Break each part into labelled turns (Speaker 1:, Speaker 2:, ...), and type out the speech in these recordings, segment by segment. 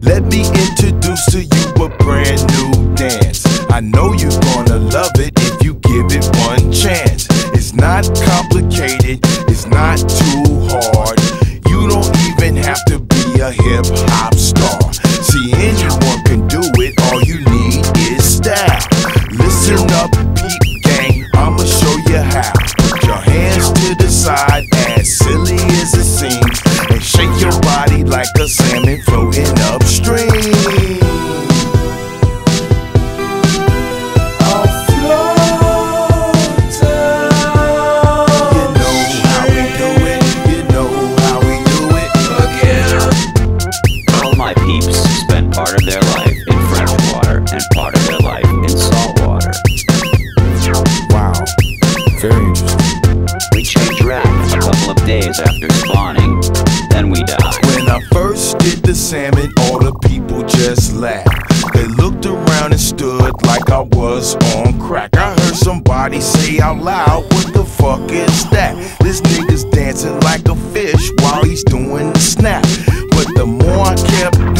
Speaker 1: Let me introduce to you a brand new dance. I know you're gonna love it if you give it one chance. It's not complicated, it's not too hard. You don't even have to be a hip hop star. See, anyone can do it, all you need is style. Listen up, peep gang, I'ma show you how. Put your hands to the side, as silly as it seems, and shake your body like a
Speaker 2: spend part of their life in fresh water and part of their life in salt water.
Speaker 1: Wow, very interesting.
Speaker 2: We change rack a couple of days after spawning, then we die.
Speaker 1: When I first did the salmon, all the people just laughed. They looked around and stood like I was on crack. I heard somebody say out loud, What the fuck is that? This nigga's dancing like a fish while he's doing the snap. But the more I kept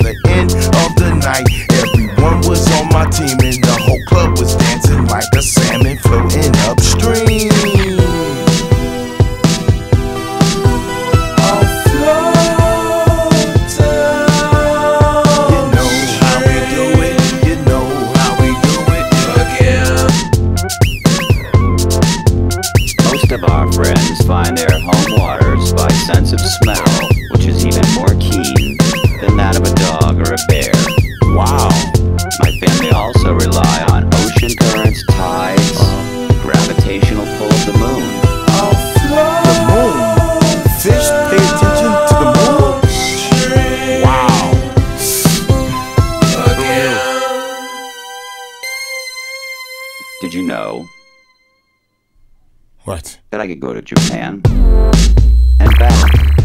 Speaker 1: the end of the night, everyone was on my team, and the whole club was dancing like a salmon floating upstream. You know how we do it, you know how we do it again.
Speaker 2: Most of our friends find their home waters by sense of smell, which is even more keen than that of a dog or a bear.
Speaker 1: Wow.
Speaker 2: My family also rely on ocean currents, tides, gravitational pull of the moon.
Speaker 1: The moon. Fish pay attention to the moon? Wow.
Speaker 2: Did you know
Speaker 1: What?
Speaker 2: that I could go to Japan and back